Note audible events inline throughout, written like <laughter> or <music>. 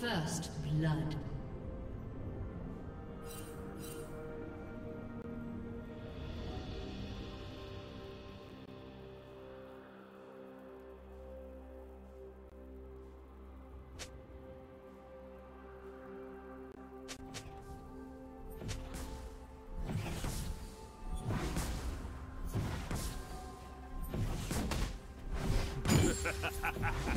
First blood. Ha ha ha!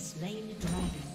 Slain the dragon.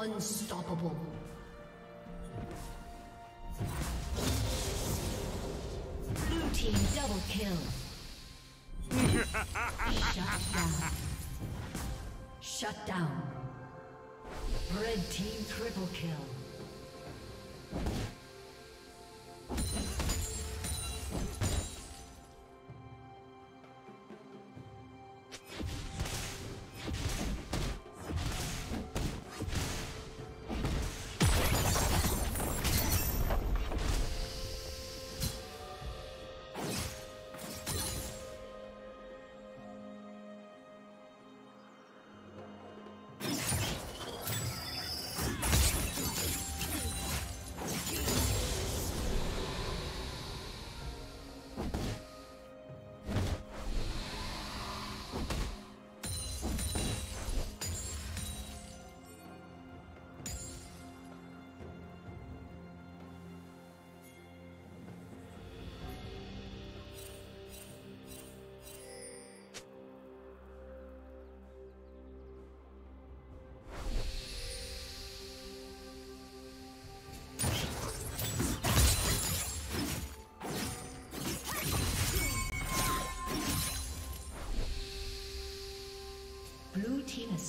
Unstoppable. Blue team double kill. Shut down. Shut down. Red team triple kill.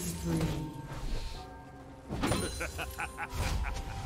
Spree. <laughs>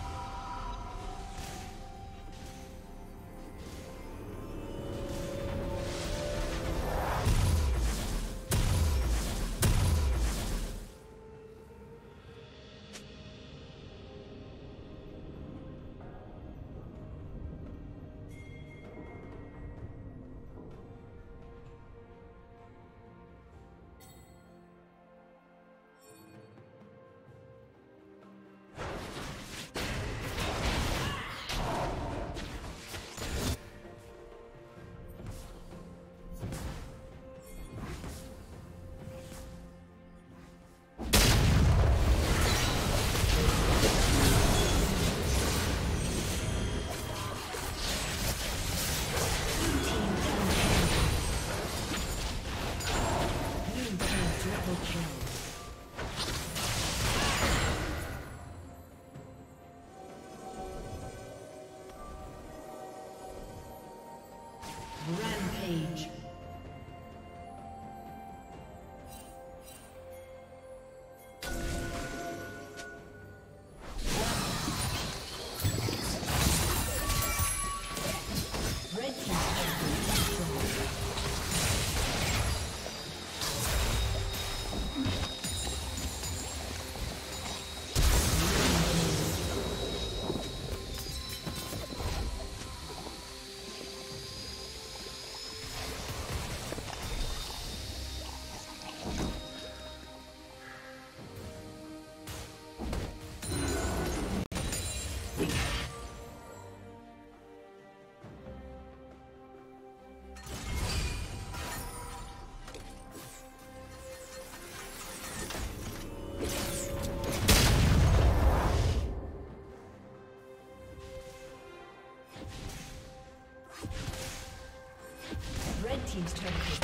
team's turret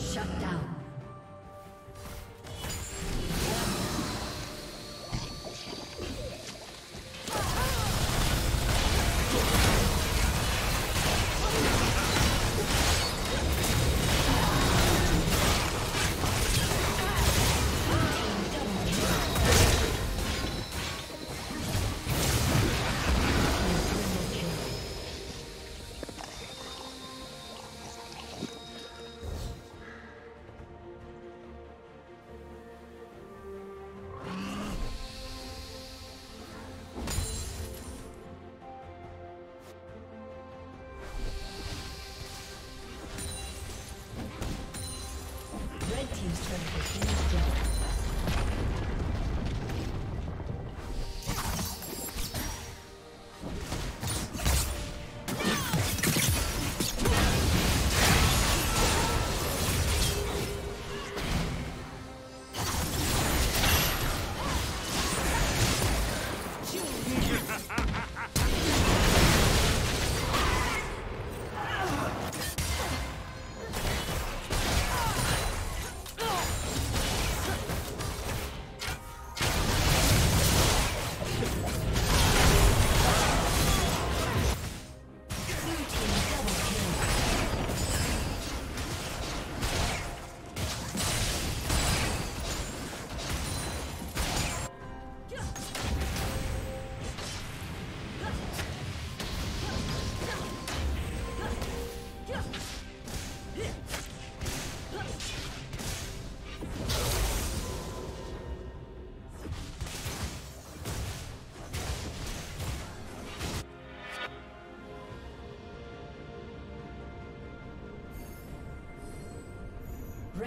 Shut down.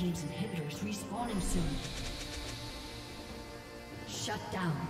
Team's inhibitors respawning soon. Shut down.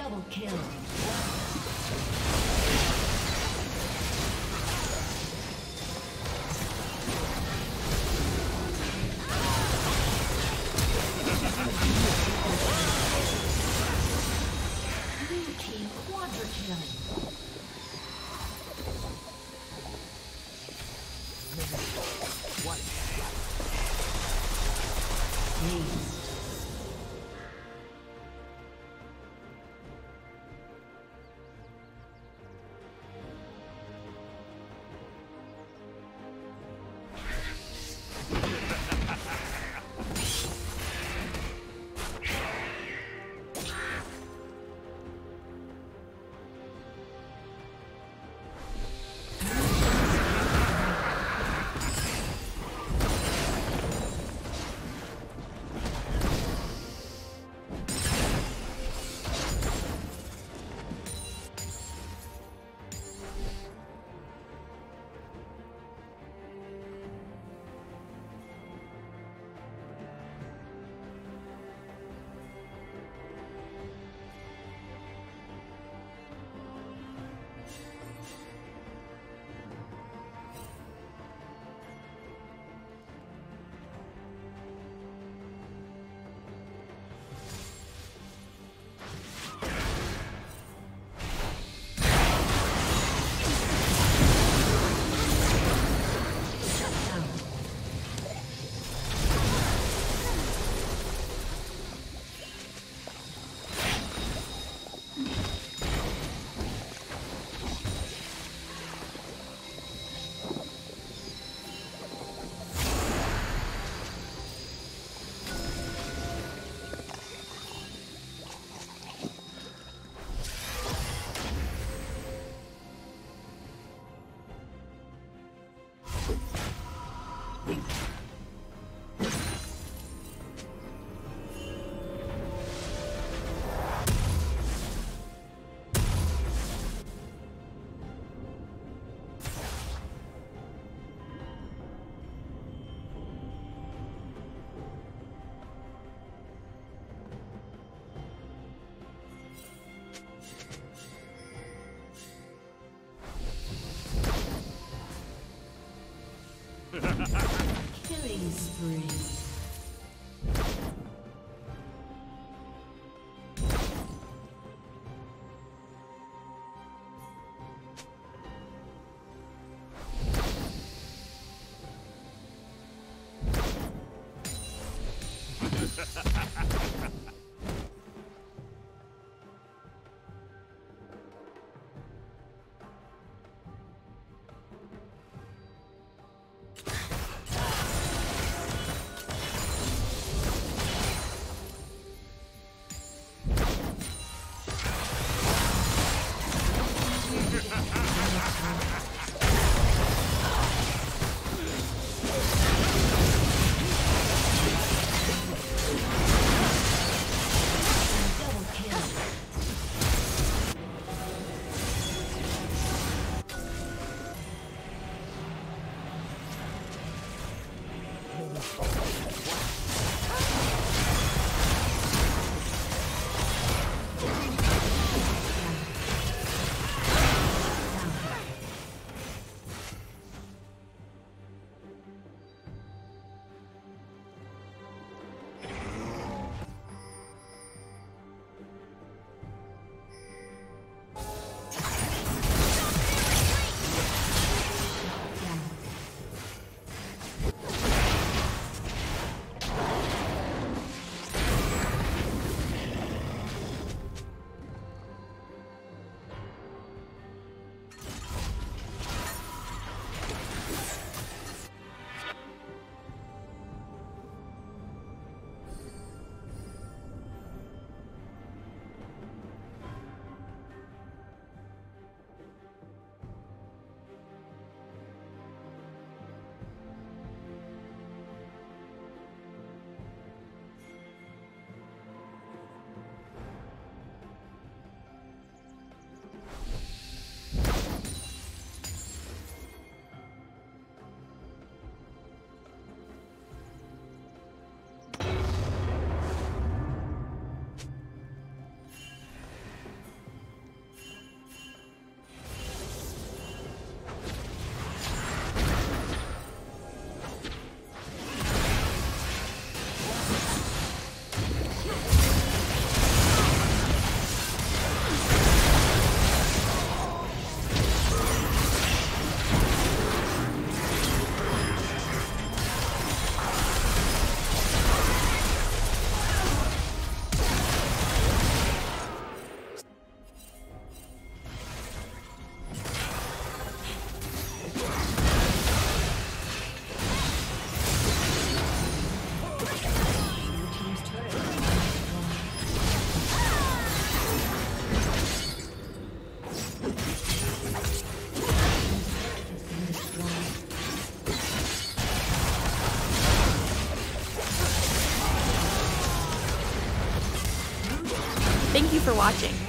Double kill. Killing spree. For watching.